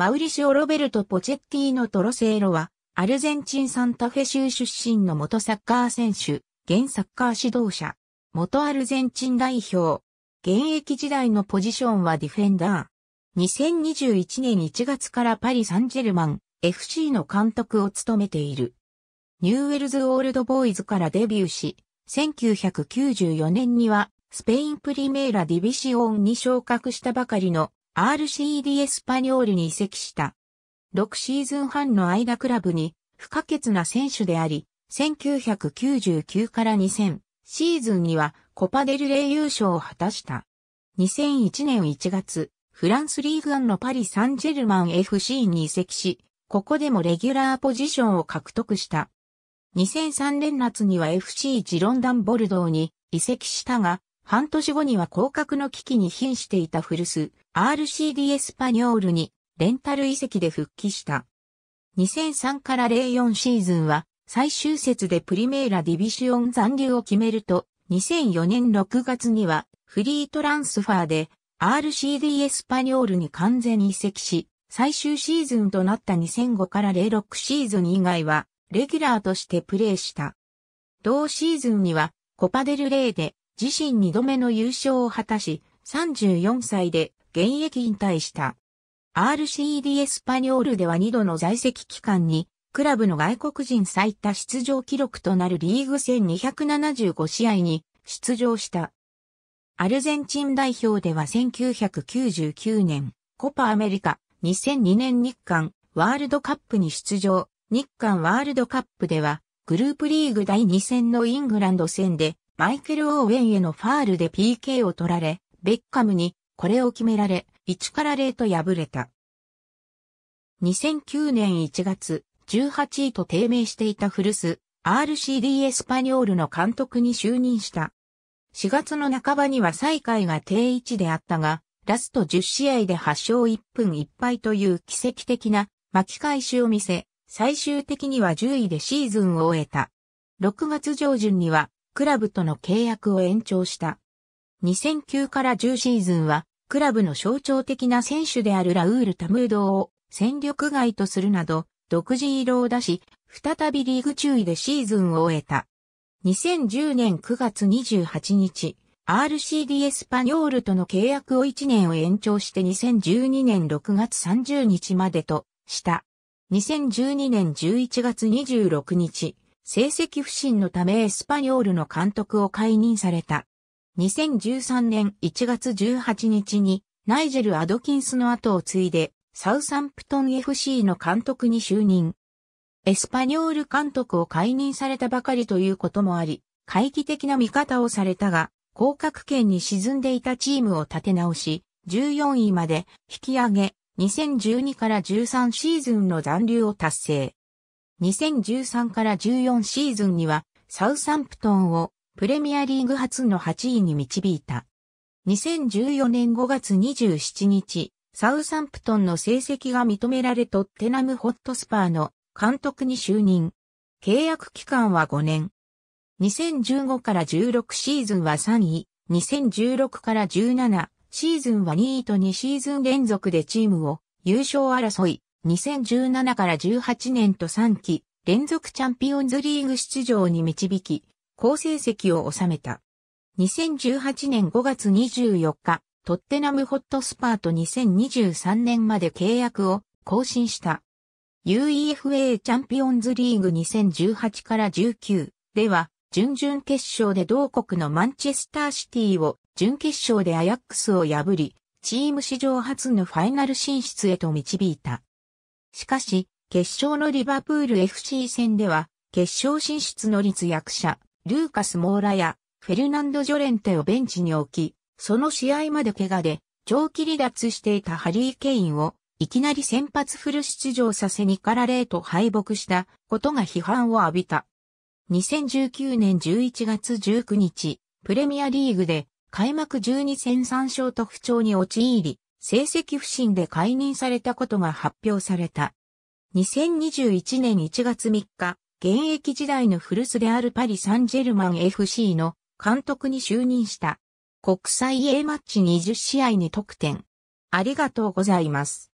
マウリシオ・ロベルト・ポチェッティーノ・トロセーロは、アルゼンチン・サンタフェ州出身の元サッカー選手、現サッカー指導者、元アルゼンチン代表。現役時代のポジションはディフェンダー。2021年1月からパリ・サンジェルマン、FC の監督を務めている。ニューウェルズ・オールド・ボーイズからデビューし、1994年にはスペインプリメーラ・ディビシオンに昇格したばかりの RCD エスパニョールに移籍した。6シーズン半の間クラブに不可欠な選手であり、1999から2000シーズンにはコパデルレイ優勝を果たした。2001年1月、フランスリーグアンのパリ・サンジェルマン FC に移籍し、ここでもレギュラーポジションを獲得した。2003年夏には FC ジロンダンボルドーに移籍したが、半年後には降格の危機に瀕していた古巣、RCD エスパニョールにレンタル移籍で復帰した。2003から04シーズンは最終節でプリメーラディビシオン残留を決めると、2004年6月にはフリートランスファーで RCD エスパニョールに完全移籍し、最終シーズンとなった2005から06シーズン以外はレギュラーとしてプレーした。同シーズンにはコパデルレイで自身2度目の優勝を果たし、34歳で現役引退した。RCD エスパニョールでは2度の在籍期間に、クラブの外国人最多出場記録となるリーグ戦275試合に出場した。アルゼンチン代表では1999年、コパアメリカ、2002年日韓ワールドカップに出場。日韓ワールドカップでは、グループリーグ第2戦のイングランド戦でマイケル・オーウェンへのファールで PK を取られ、ベッカムにこれを決められ、1から0と敗れた。2009年1月、18位と低迷していた古巣、RCD エスパニョールの監督に就任した。4月の半ばには再開が定位置であったが、ラスト10試合で8勝1分1敗という奇跡的な巻き返しを見せ、最終的には10位でシーズンを終えた。6月上旬にはクラブとの契約を延長した。2009から10シーズンは、クラブの象徴的な選手であるラウール・タムードを戦力外とするなど、独自色を出し、再びリーグ注意でシーズンを終えた。2010年9月28日、RCD エスパニョールとの契約を1年を延長して2012年6月30日までとした。2012年11月26日、成績不振のためエスパニョールの監督を解任された。2013年1月18日にナイジェル・アドキンスの後を継いでサウサンプトン FC の監督に就任。エスパニョール監督を解任されたばかりということもあり、懐疑的な見方をされたが、降格圏に沈んでいたチームを立て直し、14位まで引き上げ、2012から13シーズンの残留を達成。2013から14シーズンにはサウサンプトンをプレミアリーグ初の8位に導いた。2014年5月27日、サウサンプトンの成績が認められトッテナムホットスパーの監督に就任。契約期間は5年。2015から16シーズンは3位、2016から17シーズンは2位と2シーズン連続でチームを優勝争い、2017から18年と3期連続チャンピオンズリーグ出場に導き、好成績を収めた。2018年5月24日、トッテナムホットスパート2023年まで契約を更新した。UEFA チャンピオンズリーグ2018から19では、準々決勝で同国のマンチェスターシティを準決勝でアヤックスを破り、チーム史上初のファイナル進出へと導いた。しかし、決勝のリバプール FC 戦では、決勝進出の立役者、ルーカス・モーラやフェルナンド・ジョレンテをベンチに置き、その試合まで怪我で長期離脱していたハリー・ケインをいきなり先発フル出場させ2から0と敗北したことが批判を浴びた。2019年11月19日、プレミアリーグで開幕12戦3勝と不調に陥り、成績不振で解任されたことが発表された。2021年1月3日、現役時代の古巣であるパリ・サンジェルマン FC の監督に就任した。国際 A マッチ20試合に得点。ありがとうございます。